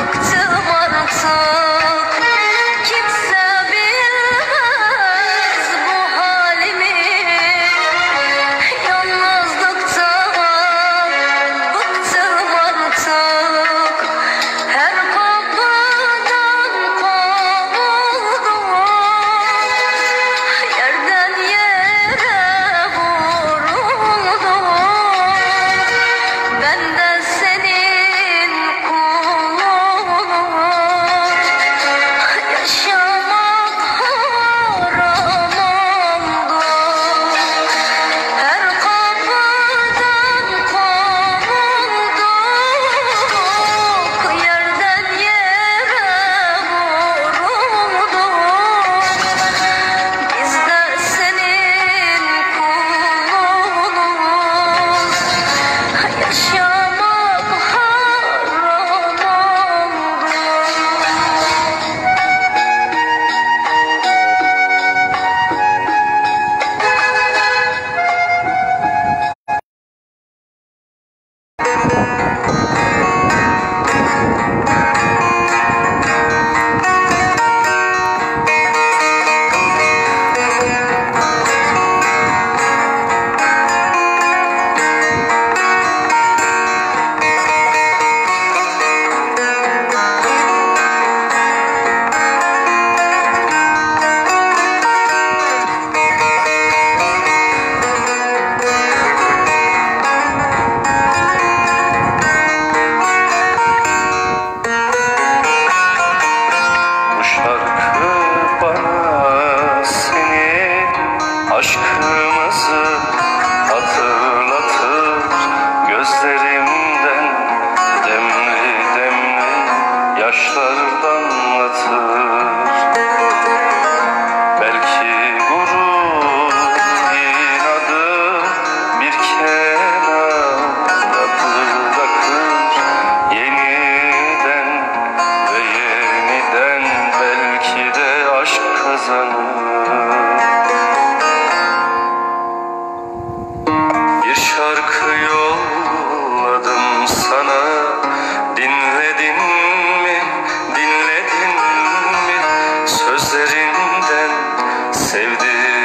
Акция! sevdim.